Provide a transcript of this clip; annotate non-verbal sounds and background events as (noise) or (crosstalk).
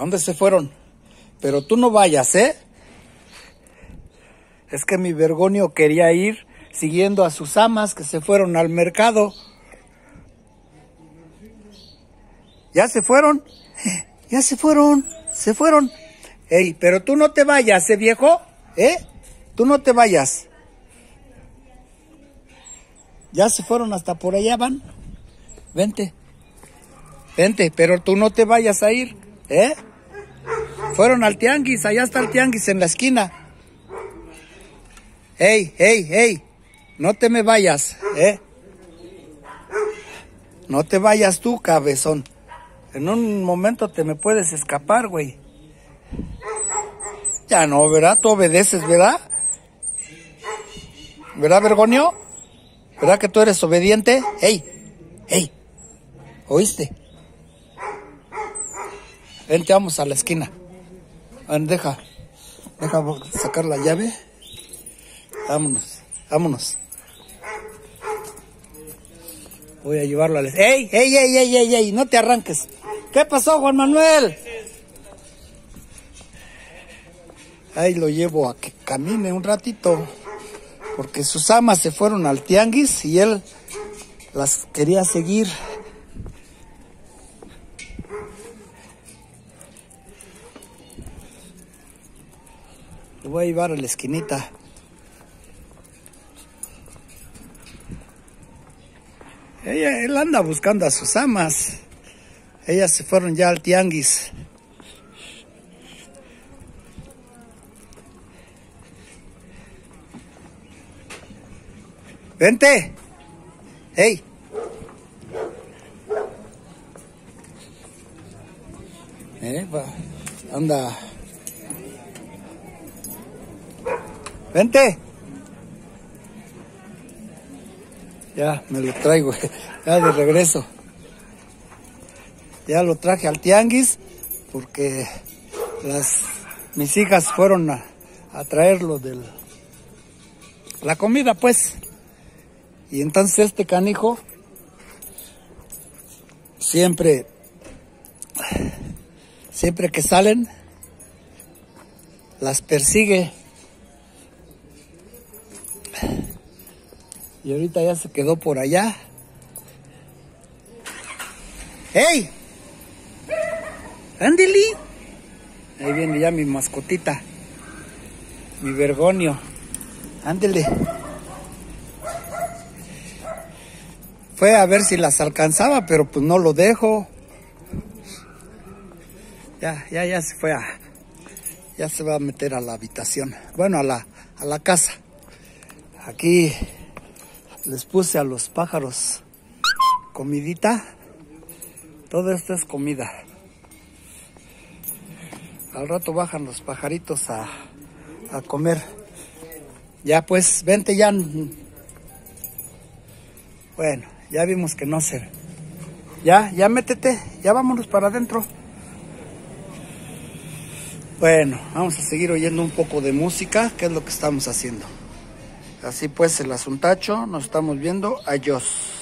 ¿A dónde se fueron? Pero tú no vayas, ¿eh? Es que mi vergonio quería ir siguiendo a sus amas que se fueron al mercado. Ya se fueron, (laughs) ya se fueron, se fueron. Ey, pero tú no te vayas, ¿eh, viejo? ¿Eh? Tú no te vayas. Ya se fueron hasta por allá van. Vente. Vente, pero tú no te vayas a ir, ¿eh? Fueron al tianguis, allá está el tianguis en la esquina. Ey, ey, ey, no te me vayas, ¿eh? No te vayas tú, cabezón. En un momento te me puedes escapar, güey. Ya no, ¿verdad? Tú obedeces, ¿verdad? ¿Verdad, Vergonio? ¿Verdad que tú eres obediente? ¡Ey! ¡Ey! ¿Oíste? Vente, vamos a la esquina. Ven, deja. Deja sacar la llave. Vámonos. Vámonos. Voy a llevarlo a la... ¡Ey! ¡Ey, ey, ey, ey, ey! No te arranques. ¿Qué pasó, Juan Manuel? Ahí lo llevo a que camine un ratito. Porque sus amas se fueron al tianguis y él las quería seguir. Voy a llevar a la esquinita. Ella, él anda buscando a sus amas. Ellas se fueron ya al tianguis. Vente. Hey. Eh. Anda. Vente. Ya me lo traigo. (laughs) Ya de regreso. Ya lo traje al tianguis porque las mis hijas fueron a, traerlo del la comida pues. Y entonces este canijo siempre, siempre que salen, las persigue. Y ahorita ya se quedó por allá. ¡Hey! ¡Ándele! Ahí viene ya mi mascotita. Mi vergonio. Ándele. Fue a ver si las alcanzaba, pero pues no lo dejo. Ya, ya, ya se fue a... Ya se va a meter a la habitación. Bueno, a la, a la casa. Aquí les puse a los pájaros comidita. Todo esto es comida. Al rato bajan los pajaritos a, a comer. Ya pues, vente ya. Bueno, ya vimos que no se... Ya, ya métete, ya vámonos para adentro. Bueno, vamos a seguir oyendo un poco de música, que es lo que estamos haciendo. Así pues, el asuntacho, nos estamos viendo. Adiós.